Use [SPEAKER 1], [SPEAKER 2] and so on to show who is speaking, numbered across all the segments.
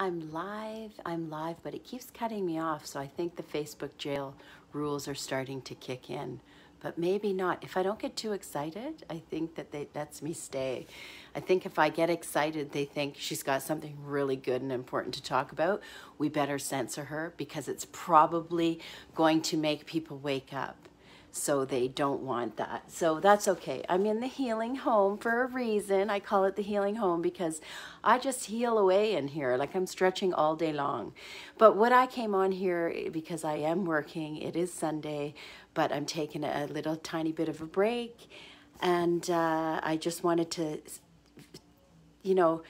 [SPEAKER 1] I'm live, I'm live, but it keeps cutting me off. So I think the Facebook jail rules are starting to kick in, but maybe not. If I don't get too excited, I think that they, lets me stay. I think if I get excited, they think she's got something really good and important to talk about. We better censor her because it's probably going to make people wake up so they don't want that. So that's okay. I'm in the healing home for a reason. I call it the healing home because I just heal away in here, like I'm stretching all day long. But what I came on here because I am working, it is Sunday, but I'm taking a little tiny bit of a break. And uh, I just wanted to, you know,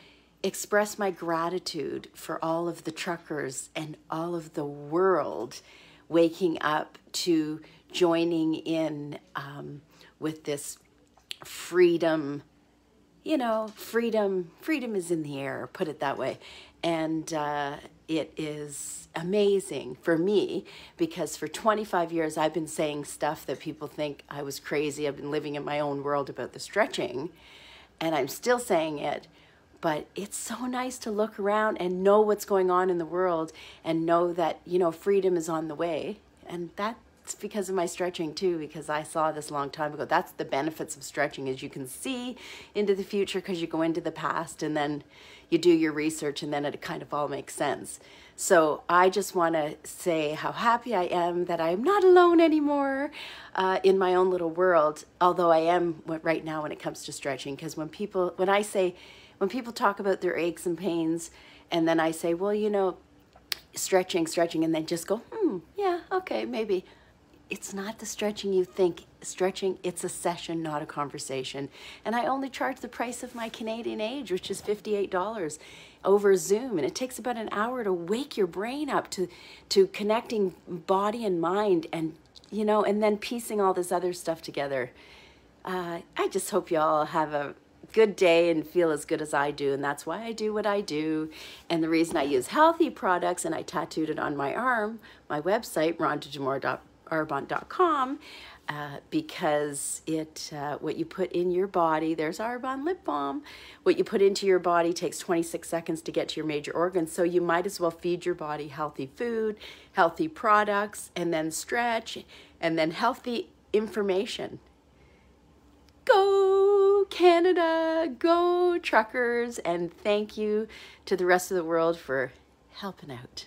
[SPEAKER 1] express my gratitude for all of the truckers and all of the world waking up to joining in um, with this freedom you know freedom freedom is in the air put it that way and uh, it is amazing for me because for 25 years I've been saying stuff that people think I was crazy. I've been living in my own world about the stretching and I'm still saying it. But it's so nice to look around and know what's going on in the world and know that, you know, freedom is on the way. And that's because of my stretching too, because I saw this a long time ago. That's the benefits of stretching is you can see into the future because you go into the past and then you do your research and then it kind of all makes sense. So I just want to say how happy I am that I'm not alone anymore uh, in my own little world, although I am right now when it comes to stretching, because when people, when I say, when people talk about their aches and pains, and then I say, well, you know, stretching, stretching, and they just go, hmm, yeah, okay, maybe. It's not the stretching you think. Stretching it's a session not a conversation. And i only charge the price of my canadian age which is $58 over zoom and it takes about an hour to wake your brain up to to connecting body and mind and you know and then piecing all this other stuff together. Uh, i just hope you all have a good day and feel as good as I do. And that's why I do what I do. And the reason I use healthy products and I tattooed it on my arm, my website, rhondadamour.com arbonne.com uh, because it uh, what you put in your body there's arbonne lip balm what you put into your body takes 26 seconds to get to your major organs so you might as well feed your body healthy food healthy products and then stretch and then healthy information go canada go truckers and thank you to the rest of the world for helping out